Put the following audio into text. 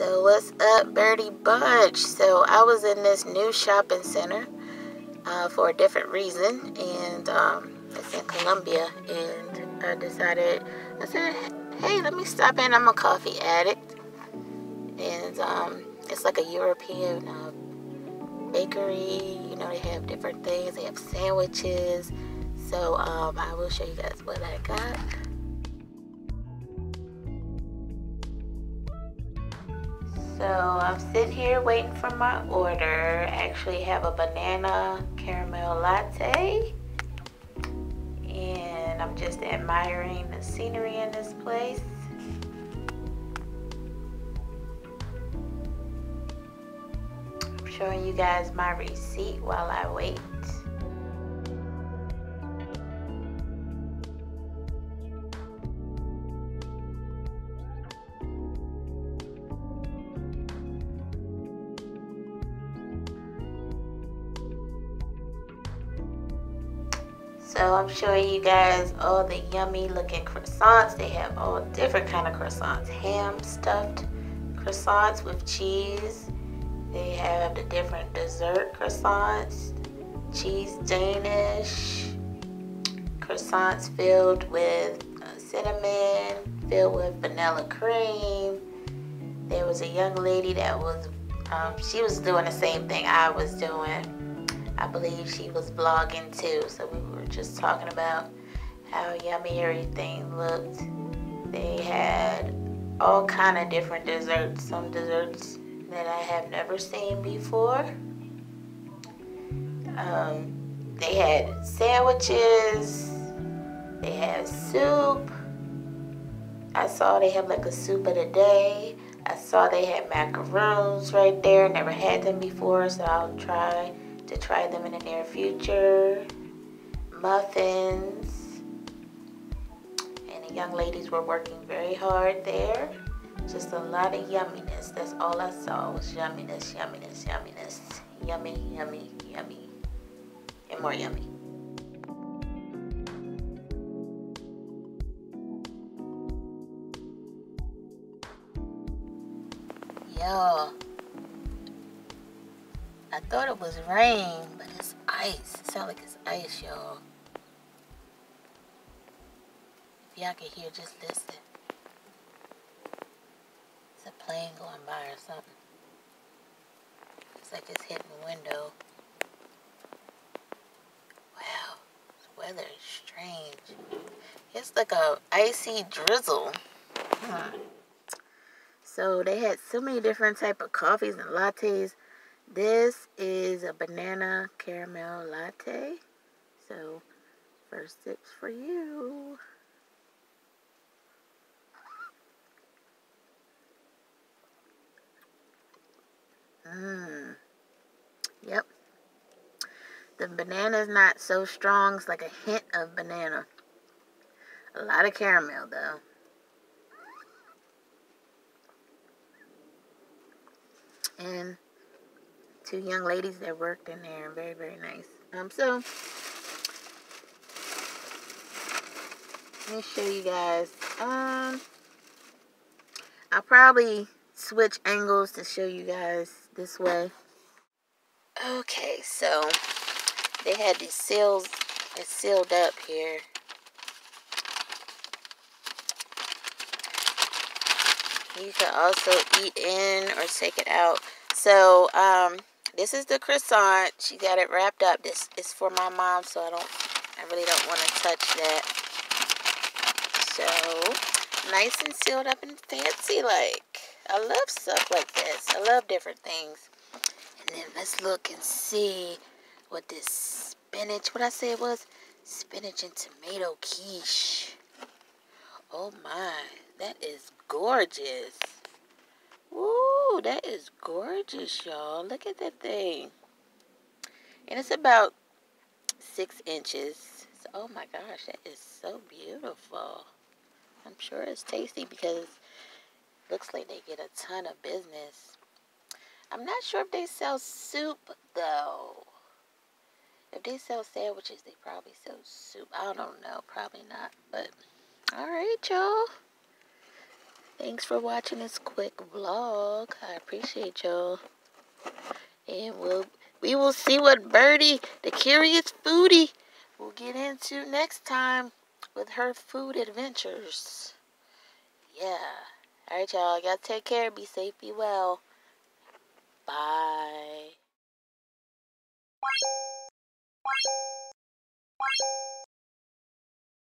So what's up, Birdie Bunch? So I was in this new shopping center uh, for a different reason, and um, it's in Columbia, and I decided, I said, hey, let me stop in. I'm a coffee addict, and um, it's like a European uh, bakery. You know, they have different things. They have sandwiches. So um, I will show you guys what I got. So I'm sitting here waiting for my order. I actually have a banana caramel latte. And I'm just admiring the scenery in this place. I'm showing you guys my receipt while I wait. So I'm showing you guys all the yummy looking croissants. They have all different kind of croissants. Ham stuffed croissants with cheese. They have the different dessert croissants. Cheese Danish. Croissants filled with uh, cinnamon, filled with vanilla cream. There was a young lady that was, um, she was doing the same thing I was doing I believe she was vlogging too. So we just talking about how yummy everything looked. They had all kind of different desserts. Some desserts that I have never seen before. Um, they had sandwiches. They had soup. I saw they have like a soup of the day. I saw they had macaroons right there. Never had them before, so I'll try to try them in the near future. Muffins. And the young ladies were working very hard there. Just a lot of yumminess. That's all I saw was yumminess, yumminess, yumminess. Yummy, yummy, yummy. And more yummy. Yo. I thought it was rain, but it's ice. It sounds like it's ice, y'all. If y'all can hear, just listen. It's a plane going by or something. It's like it's hitting the window. Wow, the weather is strange. It's like a icy drizzle. Hmm. So they had so many different type of coffees and lattes. This is a banana caramel latte. So, first sips for you. The banana is not so strong. It's like a hint of banana. A lot of caramel, though. And two young ladies that worked in there. Very, very nice. Um, so, let me show you guys. Um, I'll probably switch angles to show you guys this way. Okay, so they had these seals, it's sealed up here. You can also eat in or take it out. So, um, this is the croissant. She got it wrapped up. This is for my mom, so I don't, I really don't want to touch that. So, nice and sealed up and fancy like. I love stuff like this. I love different things. And then let's look and see what this spinach, what I say it was? Spinach and tomato quiche. Oh my, that is gorgeous. Ooh, that is gorgeous, y'all. Look at that thing. And it's about six inches. So, oh my gosh, that is so beautiful. I'm sure it's tasty because it looks like they get a ton of business. I'm not sure if they sell soup, though. If they sell sandwiches, they probably sell soup. I don't know. Probably not. But, alright, y'all. Thanks for watching this quick vlog. I appreciate y'all. And we'll, we will see what Birdie, the curious foodie, will get into next time with her food adventures. Yeah. Alright, y'all. Y'all take care. Be safe. Be well. Bye. あっ。